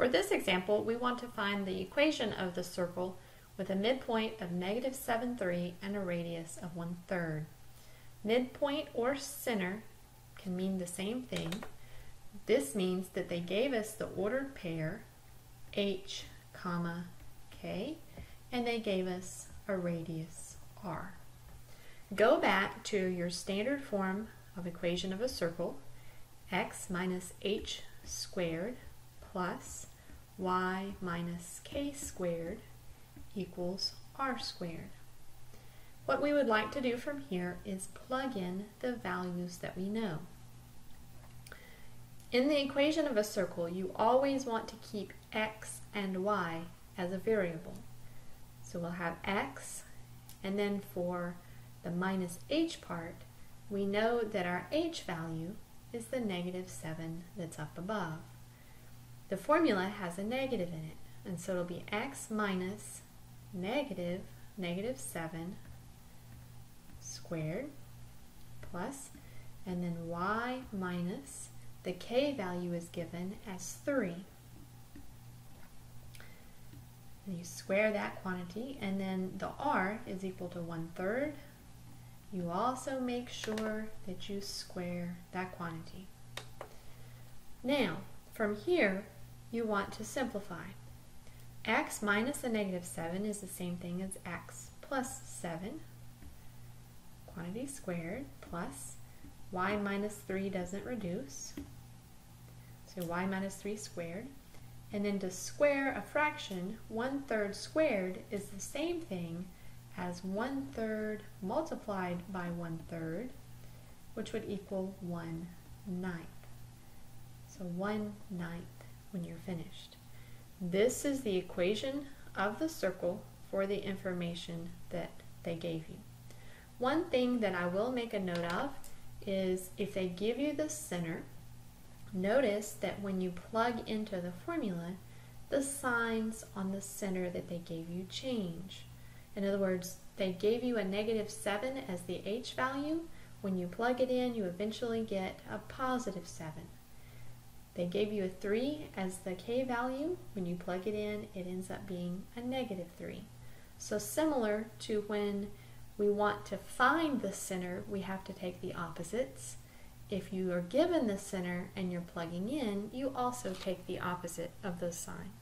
For this example, we want to find the equation of the circle with a midpoint of negative 7, 3 and a radius of 1 third. Midpoint or center can mean the same thing. This means that they gave us the ordered pair h, comma, k, and they gave us a radius r. Go back to your standard form of equation of a circle, x minus h squared plus y minus k squared equals r squared. What we would like to do from here is plug in the values that we know. In the equation of a circle, you always want to keep x and y as a variable. So we'll have x, and then for the minus h part, we know that our h value is the negative 7 that's up above. The formula has a negative in it, and so it'll be x minus negative negative 7 squared plus, and then y minus, the k value is given as 3. And you square that quantity, and then the r is equal to 1 third. You also make sure that you square that quantity. Now, from here, you want to simplify. x minus a negative 7 is the same thing as x plus 7 quantity squared plus y minus 3 doesn't reduce. So y minus 3 squared. And then to square a fraction, 1 third squared is the same thing as 1 third multiplied by 1 third, which would equal 1 ninth. So 1 ninth when you're finished. This is the equation of the circle for the information that they gave you. One thing that I will make a note of is if they give you the center, notice that when you plug into the formula, the signs on the center that they gave you change. In other words, they gave you a negative 7 as the h value. When you plug it in, you eventually get a positive 7. They gave you a 3 as the k value. When you plug it in, it ends up being a negative 3. So similar to when we want to find the center, we have to take the opposites. If you are given the center and you're plugging in, you also take the opposite of the signs.